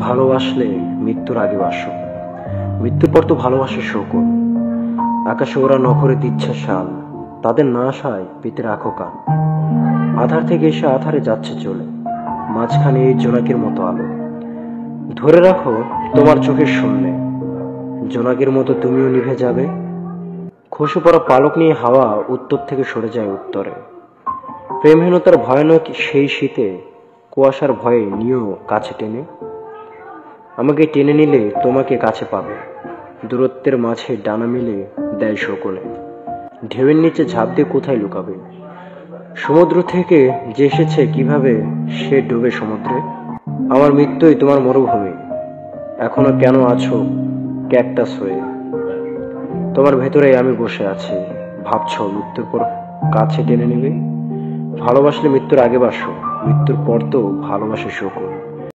ভালোবাসলে মৃত্যুর আগে বাসো। মৃত্যুর পর তো ভালোবাসে শকুন। আকাশে ওরা নখরে দিচ্ছে শাল। তাদের না আশায় পেতে রাখো কান। আধার থেকে এসে আধারে যাচ্ছে চলে। মাঝখানে এই জোনাকের মতো আলো। ধরে রাখো তোমার চোখের শূন্যে জোনাকের মতো তুমিও নিভে যাবে। খসে পড়া পালক নিয়ে হাওয়া উত্তর থেকে সরে যায় উত্তরে। প্রেমহীনতার ভয়ানক সেই শীতে কুয়াশার ভয়ে নিয়েও কাছে টেনে। আমাকে টেনে নিলে তোমাকে কাছে পাবে। দূরত্বের মাঝে ডানা মিলে দেয় সকলে। ঢেউয়ের নিচে ঝাঁপ দিয়ে কোথায় লুকাবে? সমুদ্র থেকে যে এসেছে কীভাবে সে ডুবে সমুদ্রে? আমার মৃত্যুই তোমার মরুভূমি। এখনও কেন আছো ক্যাকটাস হয়ে? তোমার ভেতরে আমি বসে আছি। ভাবছ মৃত্যুর পর কাছে টেনে নেবে? ভালোবাসলে মৃত্যুর আগে বাসো। মৃত্যুর পর তো ভালোবাসে শকুন।